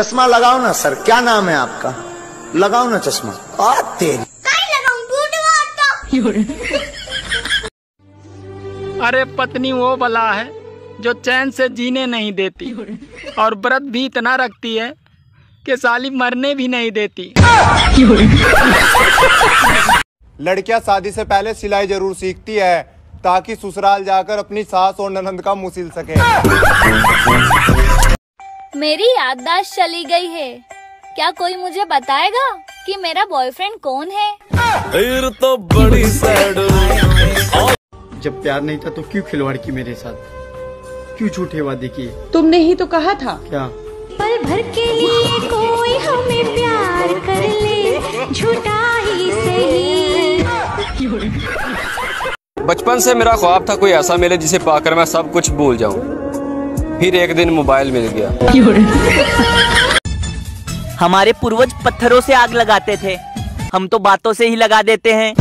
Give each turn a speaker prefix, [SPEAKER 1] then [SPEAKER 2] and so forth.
[SPEAKER 1] चश्मा लगाओ ना सर। क्या नाम है आपका? लगाओ ना चश्मा। आ तेरी।
[SPEAKER 2] अरे पत्नी वो बला है जो चैन से जीने नहीं देती और व्रत भी इतना रखती है कि साली मरने भी नहीं देती।
[SPEAKER 3] लड़कियाँ शादी से पहले सिलाई ज़रूर सीखती है ताकि ससुराल जाकर अपनी सास और ननंद का मुँह सिल सके।
[SPEAKER 4] मेरी याददाश्त चली गई है। क्या कोई मुझे बताएगा कि मेरा बॉयफ्रेंड कौन है?
[SPEAKER 5] तो बड़ी जब प्यार नहीं था तो क्यों खिलवाड़ की मेरे साथ? क्यों झूठे वादे किए?
[SPEAKER 6] तुमने ही तो कहा था।
[SPEAKER 5] क्या?
[SPEAKER 7] पल भर के लिए कोई हमें प्यार कर ले झूठा ही सही।
[SPEAKER 8] बचपन से मेरा ख्वाब था कोई ऐसा मिले जिसे पाकर मैं सब कुछ भूल जाऊँ। फिर एक दिन मोबाइल मिल गया।
[SPEAKER 9] हमारे पूर्वज पत्थरों से आग लगाते थे। हम तो बातों से ही लगा देते हैं।